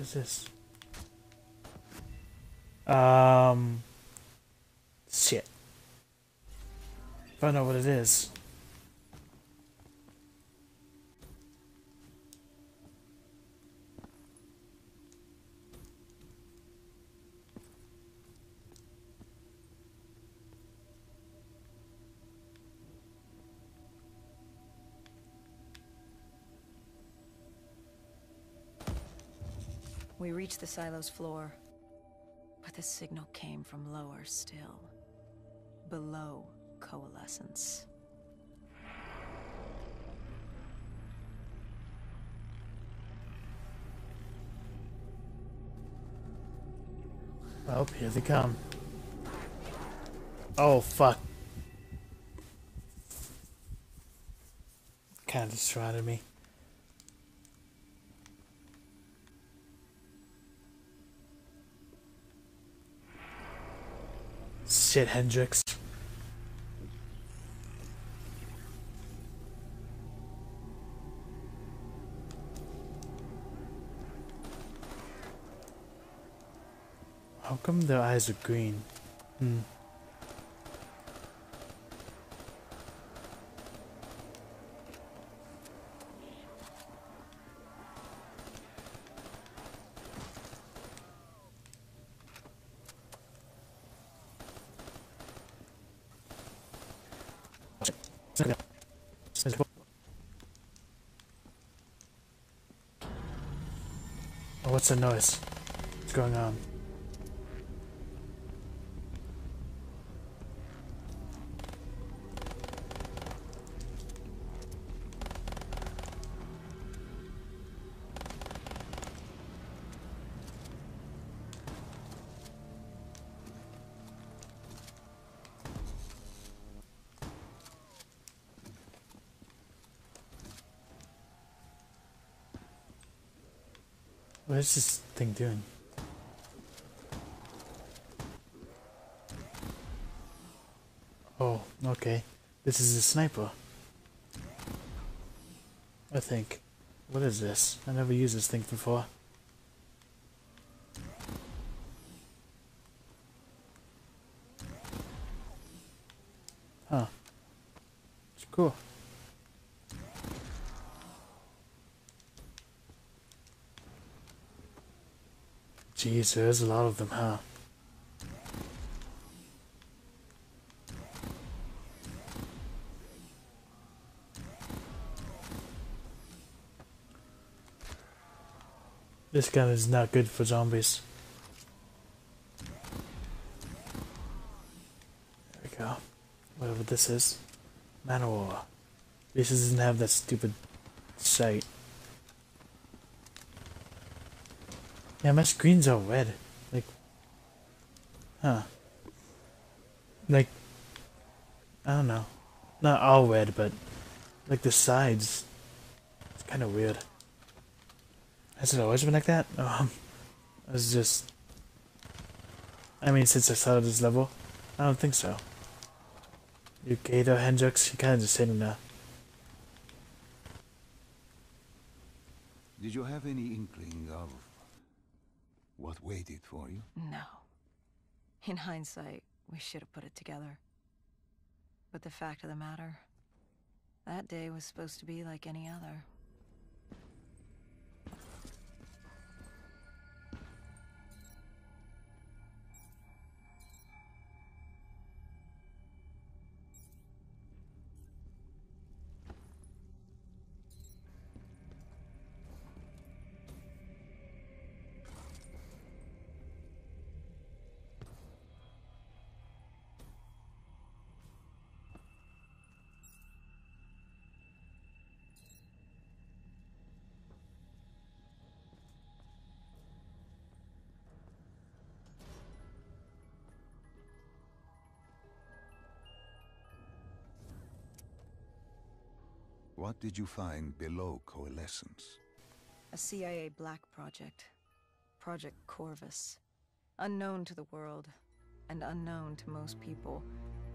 What is this? Um. Shit. I don't know what it is. We reached the silo's floor, but the signal came from lower still. Below coalescence. Oh, here they come. Oh, fuck. Kind of distracted me. Shit, Hendricks. How come their eyes are green? Hmm. Oh, what's the noise? What's going on? What is this thing doing? Oh, okay. This is a sniper. I think. What is this? I never used this thing before. Huh. It's cool. Jeez, there's a lot of them, huh? This gun is not good for zombies. There we go. Whatever this is. Man-O-War. This doesn't have that stupid sight. Yeah, my screen's all red. Like, huh. Like, I don't know. Not all red, but like the sides. It's kind of weird. Has it always been like that? Um, it was just. I mean, since I started this level, I don't think so. You Gator Hendricks, you kind of just sitting there. Did you have any inkling of what waited for you? No. In hindsight, we should have put it together. But the fact of the matter, that day was supposed to be like any other. What did you find below Coalescence? A CIA black project. Project Corvus. Unknown to the world, and unknown to most people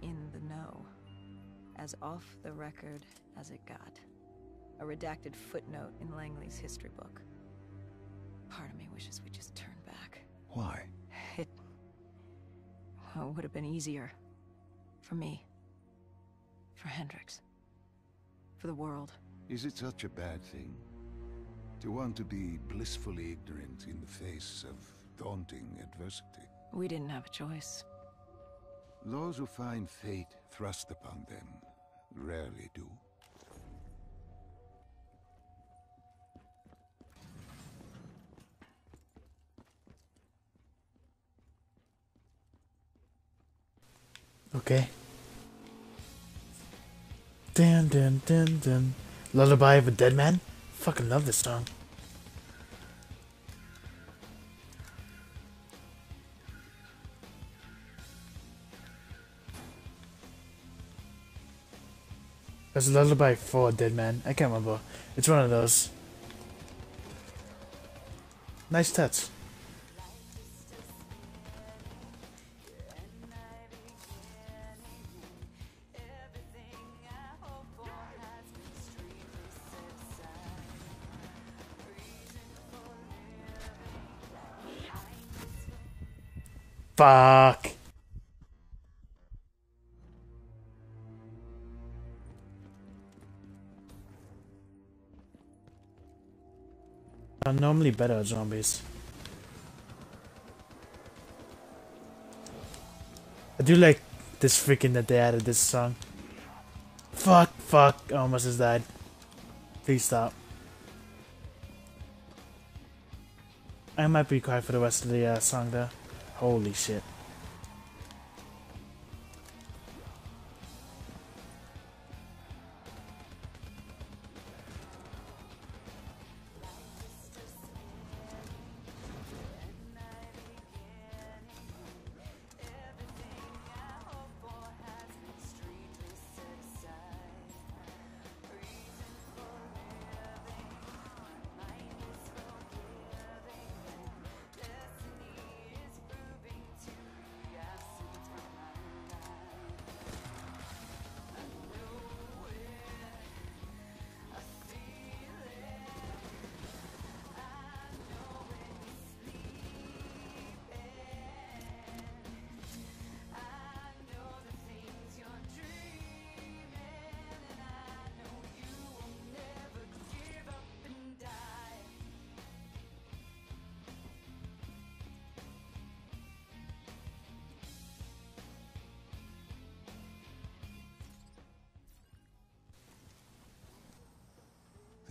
in the know. As off the record as it got. A redacted footnote in Langley's history book. Part of me wishes we just turned back. Why? It well, it would have been easier. For me. For Hendricks. For the world. Is it such a bad thing? To want to be blissfully ignorant in the face of daunting adversity? We didn't have a choice. Those who find fate thrust upon them rarely do. Okay. Dun dun dun dun. Lullaby of a Dead Man? Fucking love this song. There's a lullaby for a dead man. I can't remember. It's one of those. Nice touch. Fuck. I'm normally better at zombies. I do like this freaking that they added this song. Fuck, fuck, I almost just died. Please stop. I might be quiet for the rest of the uh, song though. Holy shit.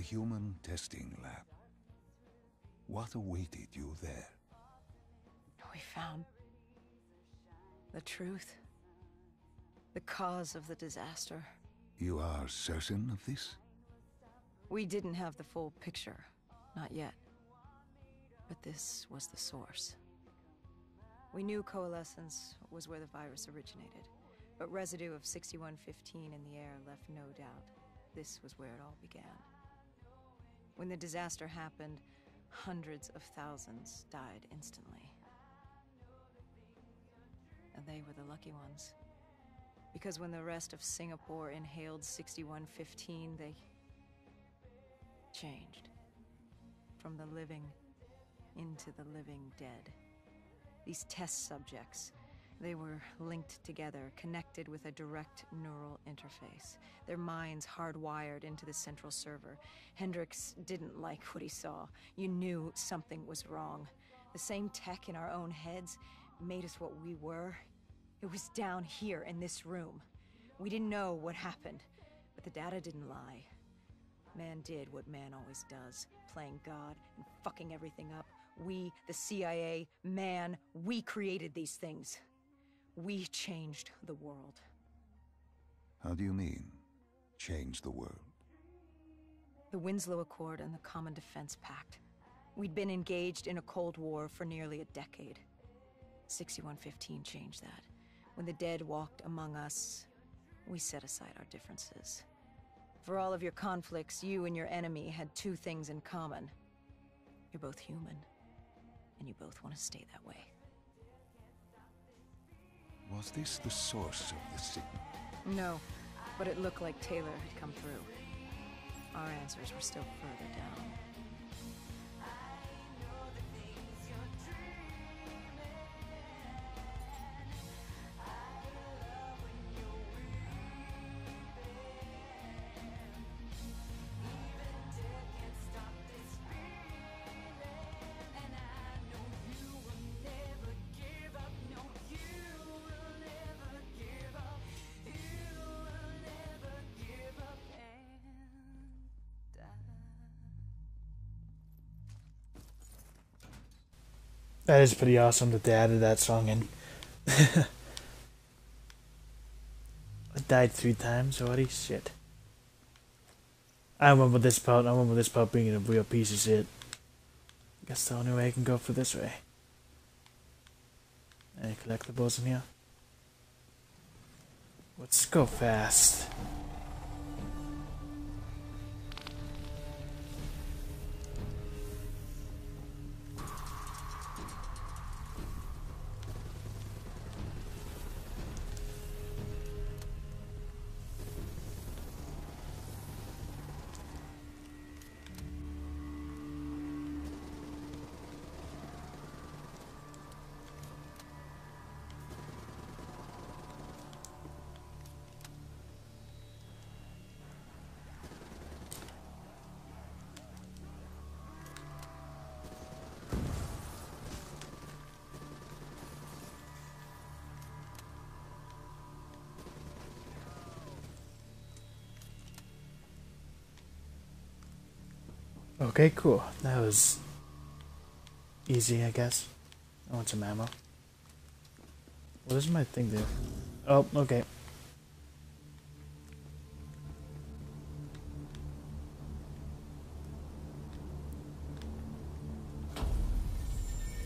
The human testing lab. What awaited you there? We found the truth. The cause of the disaster. You are certain of this? We didn't have the full picture. Not yet. But this was the source. We knew coalescence was where the virus originated, but residue of 6115 in the air left no doubt. This was where it all began. When the disaster happened, hundreds of thousands died instantly. And they were the lucky ones. Because when the rest of Singapore inhaled 6115, they changed. From the living into the living dead. These test subjects, they were linked together, connected with a direct neural interface. Their minds hardwired into the central server. Hendricks didn't like what he saw. You knew something was wrong. The same tech in our own heads made us what we were. It was down here in this room. We didn't know what happened, but the data didn't lie. Man did what man always does, playing God and fucking everything up. We, the CIA, man, we created these things. We changed the world. How do you mean, change the world? The Winslow Accord and the Common Defense Pact. We'd been engaged in a Cold War for nearly a decade. 6115 changed that. When the dead walked among us, we set aside our differences. For all of your conflicts, you and your enemy had two things in common. You're both human, and you both want to stay that way. Was this the source of the signal? No, but it looked like Taylor had come through. Our answers were still further down. That is pretty awesome that they added that song in. I died three times already. Shit. I remember this part. I remember this part being a real piece of shit. Guess the only way I can go for this way. Any collectibles in here? Let's go fast. Okay, cool. That was easy, I guess. I want some ammo. What does my thing do? Oh, okay.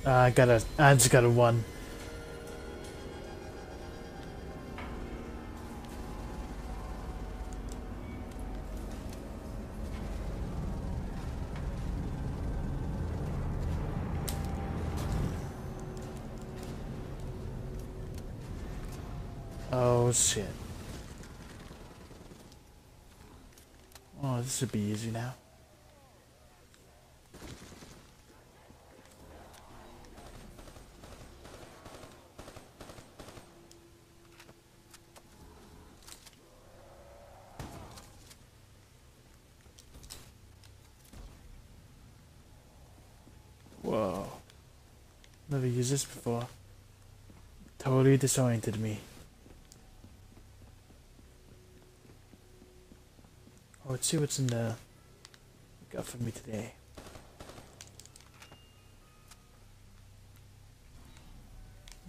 Uh, I got a. I just got a one. Oh, this should be easy now. Whoa. Never used this before. Totally disoriented me. Oh, let's see what's in the got for me today.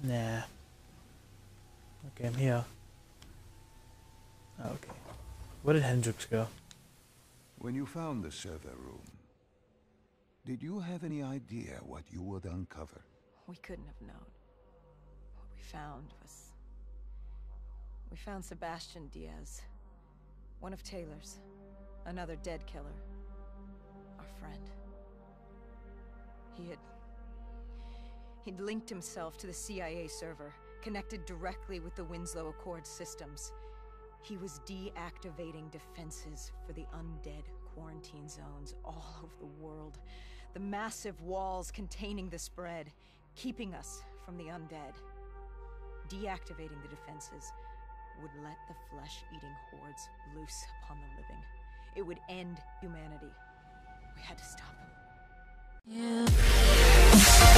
Nah. Okay, I'm here. Oh, okay. Where did Hendricks go? When you found the server room, did you have any idea what you would uncover? We couldn't have known. What we found was... We found Sebastian Diaz. One of Taylor's. Another dead killer. Our friend. He had... He'd linked himself to the CIA server, connected directly with the Winslow Accord systems. He was deactivating defenses for the undead quarantine zones all over the world. The massive walls containing the spread, keeping us from the undead. Deactivating the defenses would let the flesh-eating hordes loose upon the living. It would end humanity. We had to stop him. Yeah.